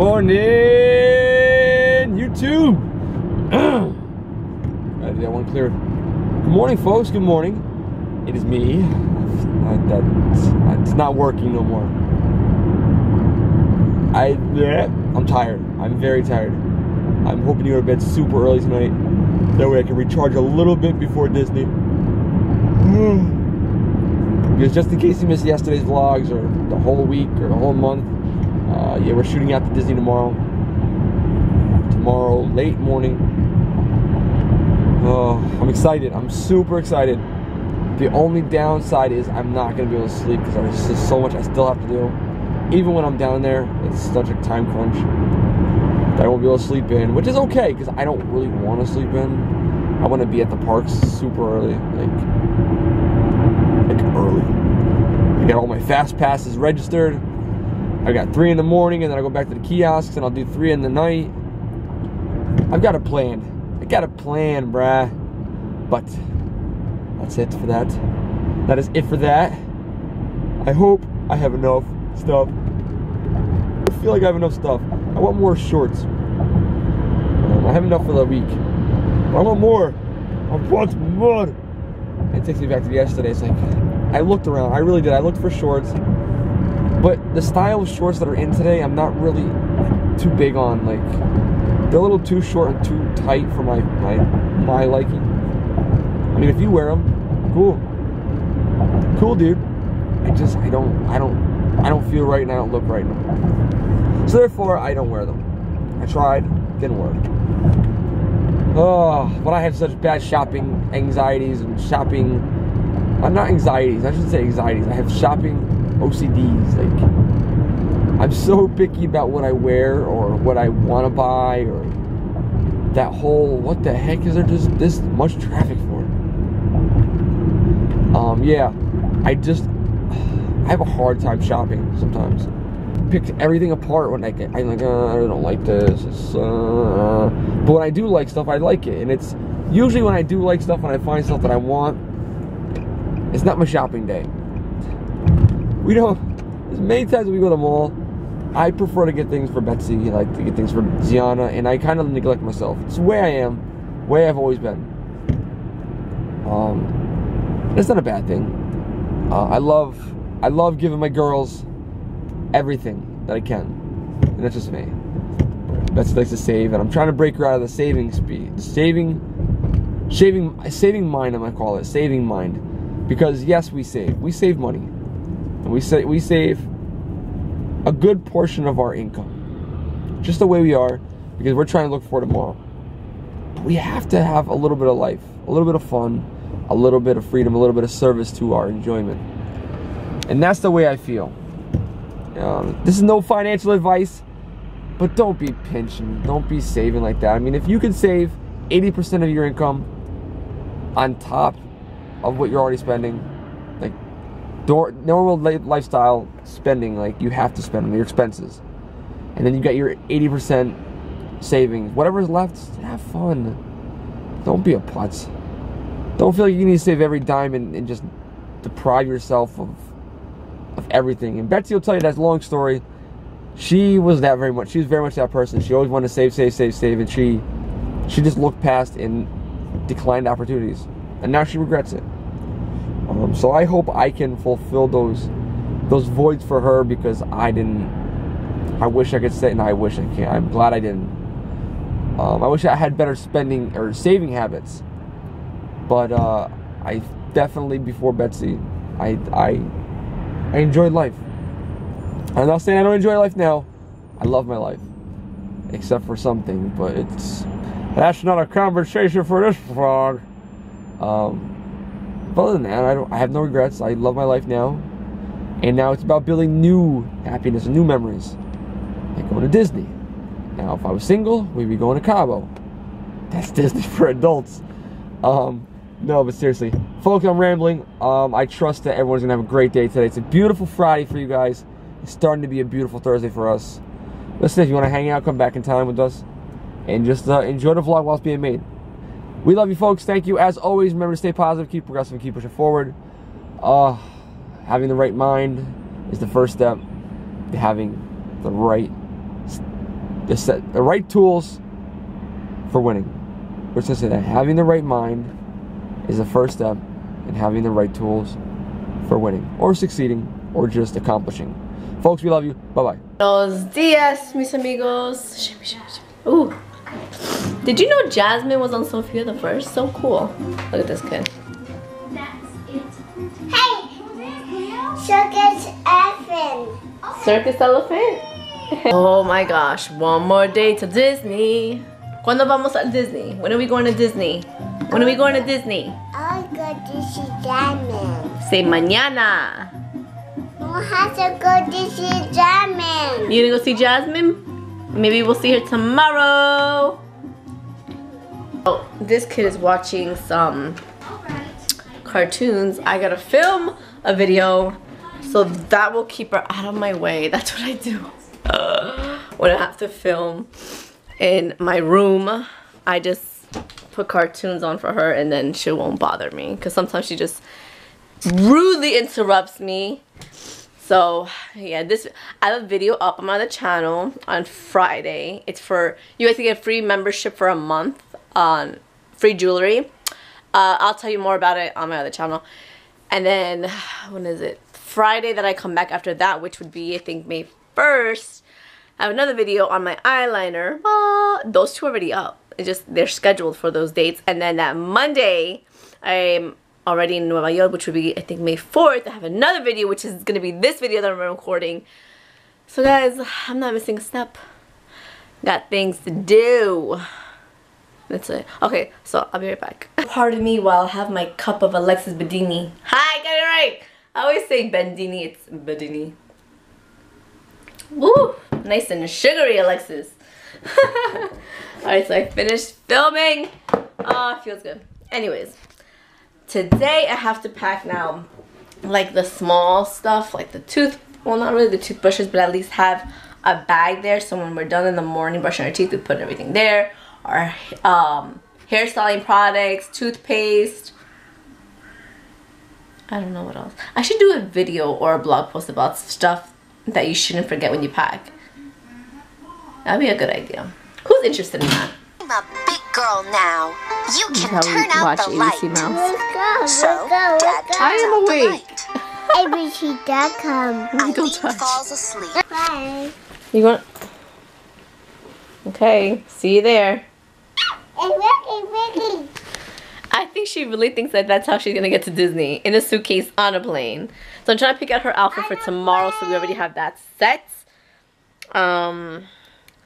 morning, YouTube. Gotta do that one clear. Good morning, folks. Good morning. It is me. I, that's, it's not working no more. I, I'm tired. I'm very tired. I'm hoping to go to bed super early tonight. That way I can recharge a little bit before Disney. because just in case you missed yesterday's vlogs or the whole week or the whole month, uh, yeah, we're shooting out to Disney tomorrow. Tomorrow, late morning. Oh, I'm excited. I'm super excited. The only downside is I'm not going to be able to sleep because there's just so much I still have to do. Even when I'm down there, it's such a time crunch that I won't be able to sleep in, which is okay because I don't really want to sleep in. I want to be at the parks super early, like, like early. I got all my fast passes registered. I got three in the morning, and then I go back to the kiosks, and I'll do three in the night. I've got a plan. I got a plan, bruh. But that's it for that. That is it for that. I hope I have enough stuff. I feel like I have enough stuff. I want more shorts. Um, I have enough for the week. I want more. I want more. It takes me back to yesterday. It's like I looked around. I really did. I looked for shorts. But the style of shorts that are in today, I'm not really too big on. Like they're a little too short and too tight for my my my liking. I mean, if you wear them, cool, cool, dude. I just I don't I don't I don't feel right and I don't look right. So therefore, I don't wear them. I tried, didn't work. Oh, but I have such bad shopping anxieties and shopping. I'm not anxieties. I shouldn't say anxieties. I have shopping OCDs. Like, I'm so picky about what I wear or what I want to buy or that whole what the heck is there just this much traffic for? Um, yeah, I just I have a hard time shopping sometimes. Pick everything apart when I get. I'm like, uh, I don't like this. Uh, but when I do like stuff, I like it, and it's usually when I do like stuff and I find stuff that I want. It's not my shopping day we don't. As many times we go to the mall, I prefer to get things for Betsy. Like to get things for Ziana, and I kind of neglect myself. It's the way I am, way I've always been. Um, it's not a bad thing. Uh, I love, I love giving my girls everything that I can, and that's just me. Betsy likes to save, and I'm trying to break her out of the saving speed, the saving, shaving, saving mind. I'm gonna call it saving mind, because yes, we save, we save money and we say we save a good portion of our income. Just the way we are, because we're trying to look for tomorrow. But we have to have a little bit of life, a little bit of fun, a little bit of freedom, a little bit of service to our enjoyment. And that's the way I feel. Um, this is no financial advice, but don't be pinching, don't be saving like that. I mean, if you can save 80% of your income on top of what you're already spending, normal lifestyle spending, like you have to spend on your expenses, and then you got your 80% savings. Whatever's left, have fun. Don't be a putz. Don't feel like you need to save every dime and, and just deprive yourself of of everything. And Betsy will tell you that long story. She was that very much. She was very much that person. She always wanted to save, save, save, save, and she she just looked past and declined opportunities, and now she regrets it. Um, so I hope I can fulfill those those voids for her because I didn't. I wish I could say, and I wish I can. I'm glad I didn't. Um, I wish I had better spending or saving habits, but uh, I definitely before Betsy, I I I enjoyed life. I'm not saying I don't enjoy life now. I love my life, except for something, but it's that's not a conversation for this vlog. Um, but other than that, I, don't, I have no regrets. I love my life now. And now it's about building new happiness and new memories. Like going to Disney. Now, if I was single, we'd be going to Cabo. That's Disney for adults. Um, no, but seriously, folks, I'm rambling. Um, I trust that everyone's gonna have a great day today. It's a beautiful Friday for you guys. It's starting to be a beautiful Thursday for us. Listen, if you want to hang out, come back in time with us, and just uh, enjoy the vlog while it's being made. We love you, folks. Thank you. As always, remember to stay positive, keep progressive, and keep pushing forward. Uh, having the right mind is the first step to having the right the set the right tools for winning. We're just say that having the right mind is the first step in having the right tools for winning or succeeding or just accomplishing. Folks, we love you. Bye bye. Buenos dias, mis amigos. Ooh. Did you know Jasmine was on Sofia the first? So cool. Look at this kid. Hey! Circus elephant. Circus elephant? oh my gosh, one more day to Disney. ¿Cuándo vamos a Disney? When are we going to Disney? When are we going to Disney? I go to see Jasmine. Say mañana. We have to go to see Jasmine. You gonna go see Jasmine? Maybe we'll see her tomorrow. Oh, this kid is watching some cartoons. I gotta film a video so that will keep her out of my way. That's what I do. when I have to film in my room, I just put cartoons on for her and then she won't bother me because sometimes she just rudely interrupts me so yeah, this I have a video up on my other channel on Friday. It's for you guys to get free membership for a month on free jewelry. Uh, I'll tell you more about it on my other channel. And then when is it? Friday that I come back after that, which would be I think May 1st. I have another video on my eyeliner. Uh, those two are already up. It's just they're scheduled for those dates. And then that Monday, I'm already in Nueva York, which would be, I think, May 4th. I have another video, which is going to be this video that I'm recording. So guys, I'm not missing a step. Got things to do. That's it. Okay, so I'll be right back. Pardon me while I have my cup of Alexis Bedini. Hi, get it right. I always say Bendini, it's Bedini. Woo! Nice and sugary, Alexis. Alright, so I finished filming. Oh, it feels good. Anyways, Today I have to pack now like the small stuff, like the tooth, well not really the toothbrushes, but at least have a bag there so when we're done in the morning brushing our teeth, we put everything there. Our um, hairstyling products, toothpaste, I don't know what else. I should do a video or a blog post about stuff that you shouldn't forget when you pack. That'd be a good idea. Who's interested in that? I'm a big girl now. You can how turn out watch the ABC light. Mouse. Let's go. Let's go. Dad Let's go. I am out the awake. light. ABC.com. Don't touch. falls asleep. Bye. You want? Okay, see you there. And Ricky, Ricky. I think she really thinks that that's how she's gonna get to Disney in a suitcase on a plane. So I'm trying to pick out her outfit for tomorrow, so we already have that set. Um,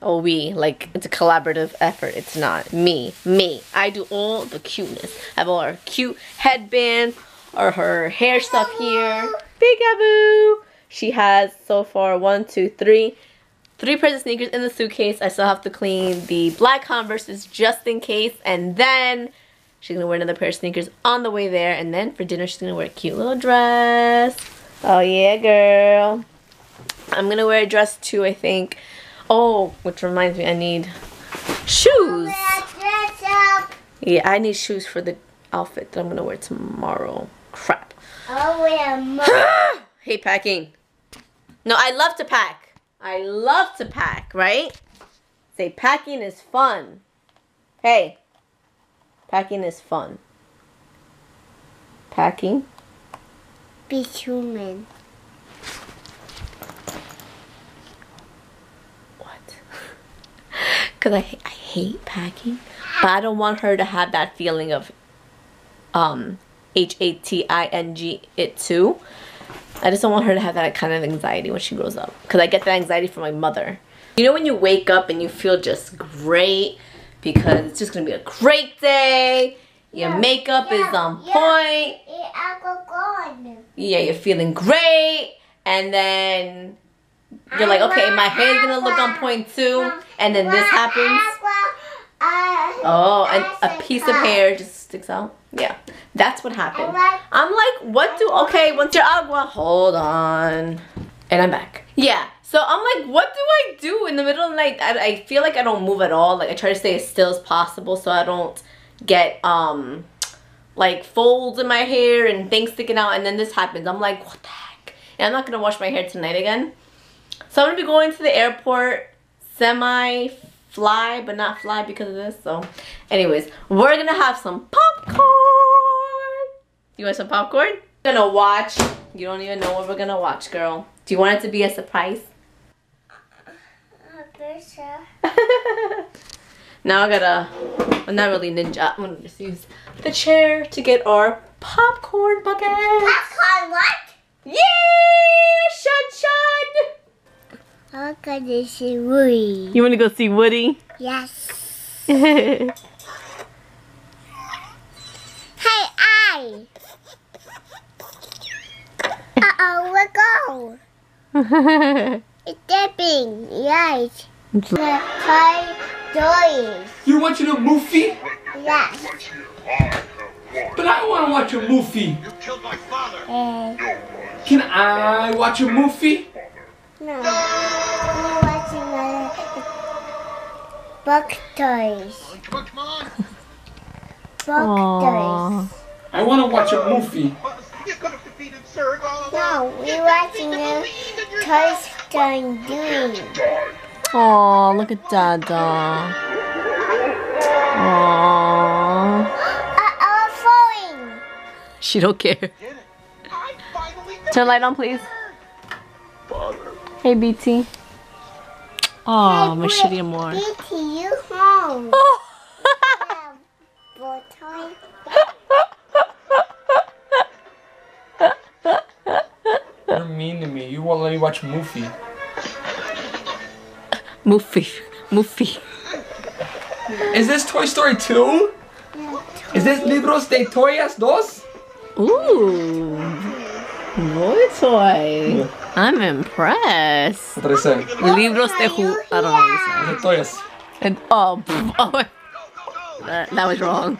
oh we like it's a collaborative effort. It's not me, me. I do all the cuteness. I have all her cute headbands or her hair stuff here. Big Abu. She has so far one, two, three, three pairs of sneakers in the suitcase. I still have to clean the black Converses just in case, and then. She's gonna wear another pair of sneakers on the way there, and then for dinner she's gonna wear a cute little dress. Oh yeah, girl. I'm gonna wear a dress too, I think. Oh, which reminds me, I need shoes. Yeah, I need shoes for the outfit that I'm gonna wear tomorrow. Crap. Oh, more. Hate packing. No, I love to pack. I love to pack, right? Say packing is fun. Hey, packing is fun. Packing Be human. What? Because I, I hate packing. But I don't want her to have that feeling of um, H-A-T-I-N-G it too. I just don't want her to have that kind of anxiety when she grows up. Because I get that anxiety from my mother. You know when you wake up and you feel just great because it's just going to be a great day. Your Yeah, makeup is on yeah. point. Alcohol. Yeah, you're feeling great. And then you're like, okay, my hair's gonna look on point too, and then this happens. Oh, and a piece of hair just sticks out. Yeah, that's what happened. I'm like, what do? Okay, once your agua, hold on, and I'm back. Yeah, so I'm like, what do I do in the middle of the night? I, I feel like I don't move at all. Like I try to stay as still as possible so I don't get um like folds in my hair and things sticking out. And then this happens. I'm like, what the heck? And I'm not gonna wash my hair tonight again. So I'm gonna be going to the airport semi fly, but not fly because of this. So, anyways, we're gonna have some popcorn. You want some popcorn? We're gonna watch. You don't even know what we're gonna watch, girl. Do you want it to be a surprise? now I gotta, well, not really ninja. I'm gonna just use the chair to get our popcorn bucket. Popcorn what? Yeah, shut shut. I'm gonna see Woody. You wanna go see Woody? Yes. Hey, I. Uh-oh, we go. It's dipping. Yes. The toy toys. You watching a movie? Yes. But I want to watch a movie. Uh, Can I watch a movie? no. We're book toys. Book toys. I want to watch a movie. No, we're watching a Toy Story doing. look at Dada. Aww. Uh-oh, falling. She don't care. Turn light on, please. Hey, BT. Oh, my shitty more. Betty, you home. Oh. You're mean to me. You won't let me watch a movie. Muffy. Muffy. Is this Toy Story 2? Is this Libros de Toyas Dos? Ooh. Boy toy. I'm impressed. What did I say? Libros de ju... I don't know what De Toyas. And, oh, pff, oh. That, that was wrong.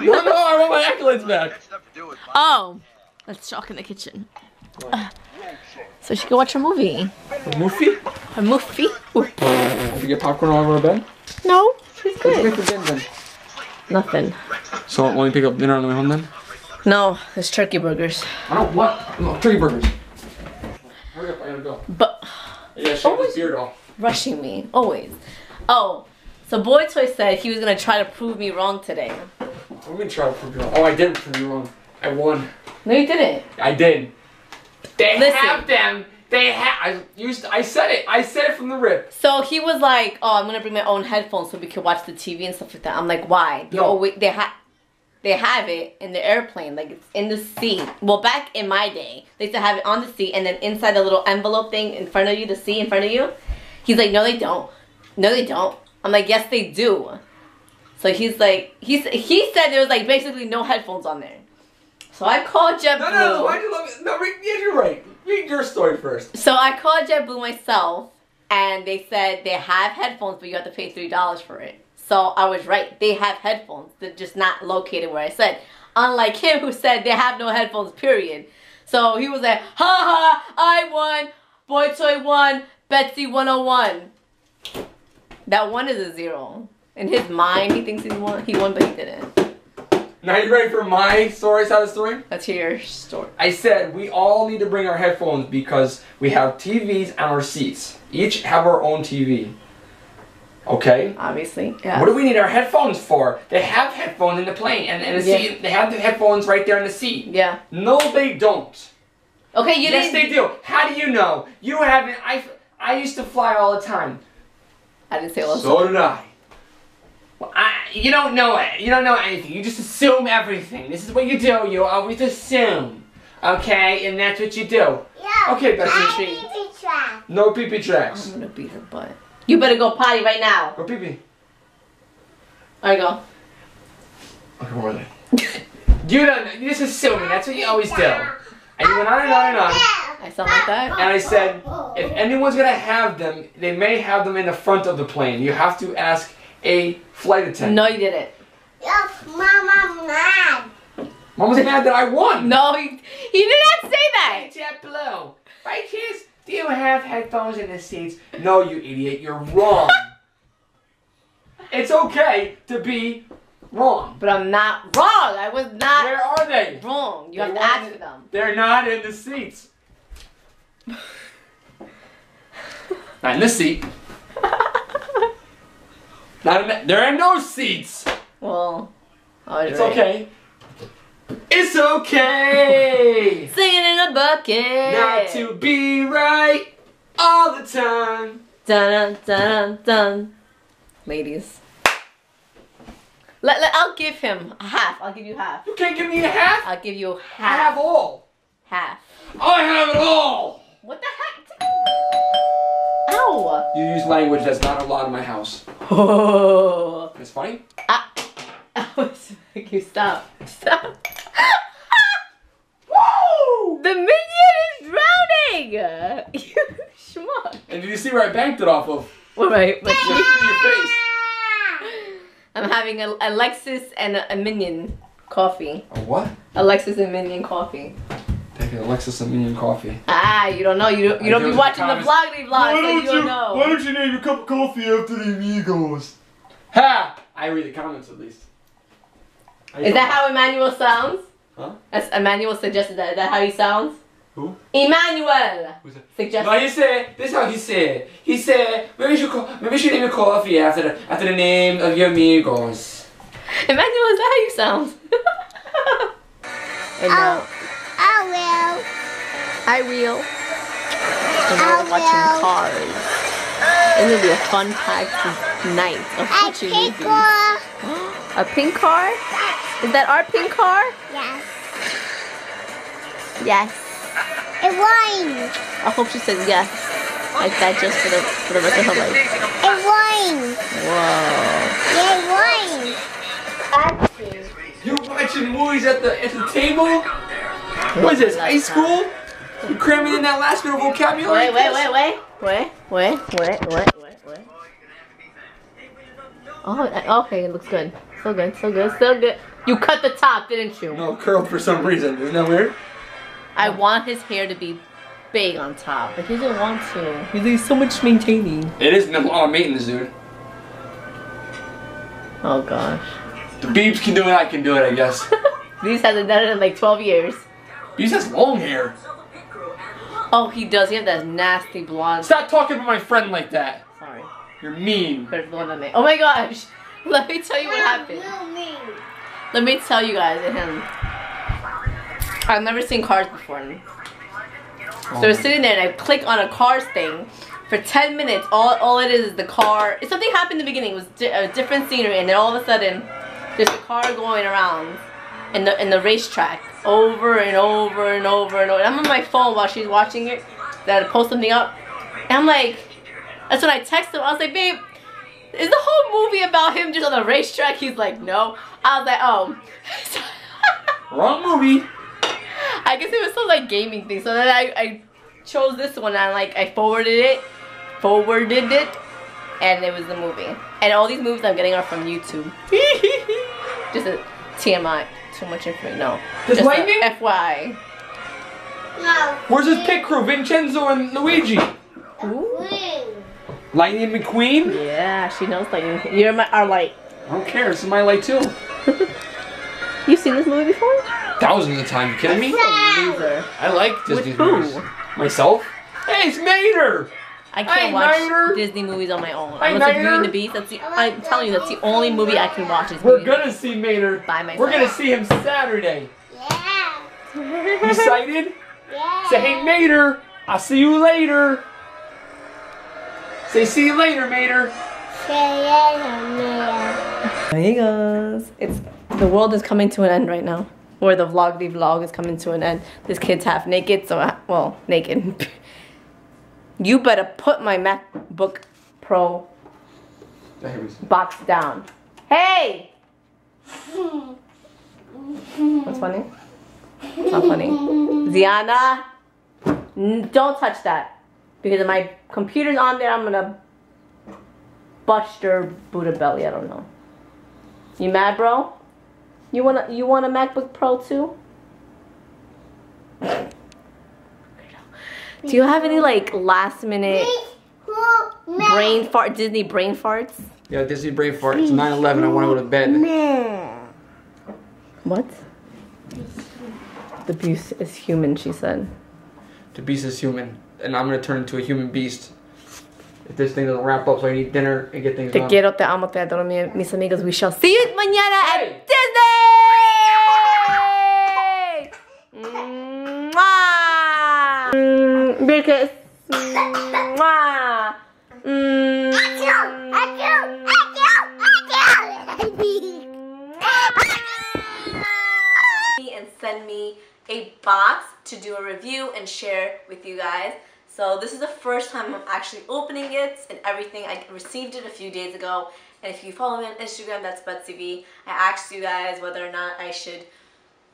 No, no, I want my accolades back. Oh. Let's talk in the kitchen. So she can watch a movie. A movie? A movie? Ooh. Did you get popcorn all over our bed? No, she's What'd you good. make for dinner then? Nothing. So, want to pick up dinner on the way home then? No, it's turkey burgers. I don't what? No, turkey burgers. Hurry up, I gotta go. But Yeah, shave this beard off. rushing me, always. Oh, so Boy Toy said he was gonna try to prove me wrong today. I'm gonna try to prove you wrong. Oh, I didn't prove you wrong. I won. No, you didn't. I did. They Listen. have them. They have. I used. I said it. I said it from the rip. So he was like, "Oh, I'm gonna bring my own headphones so we can watch the TV and stuff like that." I'm like, "Why?" They No. always they have they have it in the airplane, like it's in the seat. Well, back in my day, they used to have it on the seat and then inside the little envelope thing in front of you, the seat in front of you. He's like, "No, they don't. No, they don't." I'm like, "Yes, they do." So he's like, he's he said there was like basically no headphones on there. So I called JetBlue. No, no, no. Why'd you love me? No, read, yeah, you're right. Read your story first. So I called JetBlue myself, and they said they have headphones, but you have to pay three dollars for it. So I was right. They have headphones. They're just not located where I said. Unlike him, who said they have no headphones. Period. So he was like, "Ha ha! I won. Boy Toy won. Betsy 101." That one is a zero. In his mind, he thinks he won. He won, but he didn't. Now you ready for my story side of the story? Let's hear your story. I said we all need to bring our headphones because we have TVs on our seats. Each have our own TV. Okay? Obviously, yeah. What do we need our headphones for? They have headphones in the plane and, and the Yeah. seat. They have the headphones right there in the seat. Yeah. No, they don't. Okay, you yes, didn't. they do. How do you know? You haven't. I I used to fly all the time. I didn't say it was. So did I. Well, I. You don't know it. You don't know anything. You just assume everything. This is what you do. You always assume. Okay, and that's what you do. Yeah. Okay, Betsy. I need to. No pee pee tracks. I'm gonna beat her butt. You better go potty right now. Go pee pee. There you go. Okay, where are they? you don't. You just assume. me. That's what you always do. And you went on and on and on. I sound like that? And I said, if anyone's gonna have them, they may have them in the front of the plane. You have to ask a flight attendant. No, you didn't. Yes, Mama mad. Mom was mad that I won. No, he, he did not say that. JetBlue. By chance, do you have headphones in the seats? No, you idiot. You're wrong. it's okay to be wrong. But I'm not wrong. I was not Where are they? wrong. You They have to ask in- them. They're not in the seats. not in the seat. Not an, there are no seats. Well. It's okay. It's okay Singing in a bucket. not to be right all the time. Dun dun dun dun. Ladies. Let, let, I'll give him a half. I'll give you half. You can't give me a half. I'll give you half. I have all. Half. I have it all. What the heck? Ow! You use language that's not allowed in my house. Oh. It's funny. Ah. I was like, you stop. Stop. Woo! The minion is drowning! You schmuck. And did you see where I banked it off of? All right, but Just in your face. I'm having a Alexis and a, a minion coffee. A what? Alexis and minion coffee. Taking Alexis and minion coffee. Ah, you don't know. You don't, you I don't do be the watching the comments. vloggy vlog, so you don't know. Why don't you name your cup of coffee after the amigos? Ha! I read the comments at least. Is that how Emmanuel sounds? Huh? As Emmanuel suggested that. Is that how he sounds? Who? Emmanuel Who's that? suggested. No, he said, this is how he said. He said, maybe you should, call, maybe you should name your coffee after the, after the name of your amigos. Emmanuel, is that how you sound? and now, I will. I will. And now we're I watching will. cars. It's gonna be a fun packed night of I watching pick movies. one. A pink car? Is that our pink car? Yes. Yes. It rains. I hope she says yes. Like that just for the for the rest of her life. It rains. Whoa. Yeah, it rains. You're watching movies at the, at the table? What is this, high school? You cramming in that last bit of vocabulary? Wait, wait, wait, wait. Wait, wait, wait, wait, wait, wait. Oh, okay, it looks good. So good, so good, so good. You cut the top, didn't you? No, curled for some reason. Isn't that weird? I want his hair to be big on top, but he doesn't want to. He's like so much maintaining. It is a lot of maintenance, dude. Oh gosh. The Beebs can do it, I can do it, I guess. These hasn't done it in like 12 years. Beebs has long hair. Oh, he does. He has that nasty blonde. Stop talking about my friend like that. Sorry. You're mean. Better the one than me. Oh my gosh. Let me tell you what happened. Let me tell you guys and him. I've never seen cars before. So we're sitting there and I click on a cars thing for 10 minutes. All, all it is is the car. Something happened in the beginning, it was di- a different scenery, and then all of a sudden, there's a car going around in the in the racetrack over and over and over and over. And I'm on my phone while she's watching it. That I post something up, and I'm like, that's when I text him. I was like, babe, is the whole movie about him just on the racetrack? He's like, no. I was like, oh. Wrong movie. I guess it was some like gaming thing. So then I, I chose this one and like I forwarded it, forwarded it, and it was the movie. And all these movies I'm getting are from YouTube. Just a TMI. Too much information. No. There's Just a lightning? FYI. No. Where's his pit crew? Vincenzo and Luigi. Green. Lightning McQueen? Yeah, she knows like you're my our light. I don't care. This is my light too. You've seen this movie before? Thousands of times. You kidding me? Loser. I like Disney With who? movies. Myself? Hey, it's Mater! I can't Hey, watch Niner. Disney movies on my own. Hey, Unless it's Beauty and the Beast. That's the I'm telling you that's the only movie I can watch is We're Beauty gonna see Mater. By myself. We're gonna see him Saturday. Yeah. You excited? Yeah. Say, hey, Mater, I'll see you later. Say, see you later, Mater. Yeah. Hey guys, it's the world is coming to an end right now, or the vloggy vlog is coming to an end. This kid's half naked, so I, well, naked. you better put my MacBook Pro box down. Hey, what's funny? It's not funny. Ziana, don't touch that because if my computer's on there, I'm gonna bust your Buddha belly. I don't know. You mad, bro? You want a you want a MacBook Pro too? Do you have any like last minute brain fart Disney brain farts? Yeah, Disney brain farts. It's 9 11. I want to go to bed. What? The beast is human, she said. The beast is human, and I'm gonna turn into a human beast. if this thing doesn't wrap up, so I need dinner and get things Te done. quiero, te amo, te adoro, mis amigos. We shall see you mañana Hey. at Disney! Mwah! Mm, Beer kiss. And send me a box to do a review and share with you guys. So this is the first time I'm actually opening it and everything. I received it a few days ago. And if you follow me on Instagram, that's BetsyV. I asked you guys whether or not I should